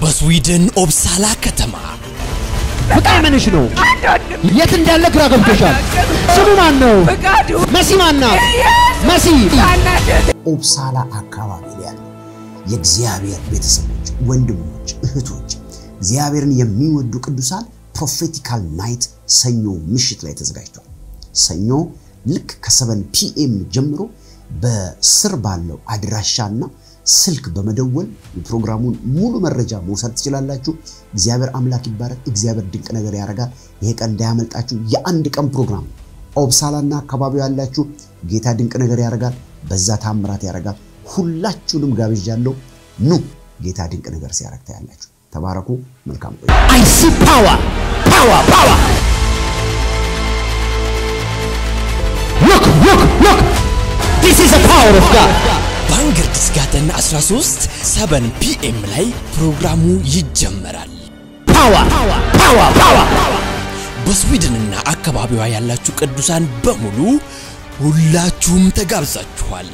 በስዊድን ኦብሳላ ከተማ ፍቃድ ምንሽ ነው? የት እንዳለ ግራ ገብቶሻል። ስሙ ማን ነው? መሲ ማናት? መሲ ኦብሳላ አካባቢ ያሉ የእግዚአብሔር ቤተሰቦች፣ ወንድሞች፣ እህቶች እግዚአብሔርን የሚወዱ ቅዱሳን prophetical night ሰኞ ምሽት ላይ ተዘጋጅቷል። ሰኞ ልክ ከ seven PM ጀምሮ በስር ባለው አድራሻና ስልክ በመደወል የፕሮግራሙን ሙሉ መረጃ መውሰድ ትችላላችሁ። እግዚአብሔር አምላክ ይባረክ። እግዚአብሔር ድንቅ ነገር ያደርጋል። ይሄ ቀን እንዳያመልጣችሁ። የአንድ ቀን ፕሮግራም ኦብሳላና አካባቢው ያላችሁ ጌታ ድንቅ ነገር ያደርጋል። በዛ ታምራት ያደርጋል። ሁላችሁንም ጋብዣለሁ። ኑ ጌታ ድንቅ ነገር ሲያደርግ ታያላችሁ። ተባረኩ። መልካም ቆይ I see power, power, power. Look, look, look. This is the power of God. በአንገርድስጋተን 13 7 ፒኤም ላይ ፕሮግራሙ ይጀመራል።. በስዊድንና አካባቢዋ ያላችሁ ቅዱሳን በሙሉ ሁላችሁም ተጋብዛችኋል።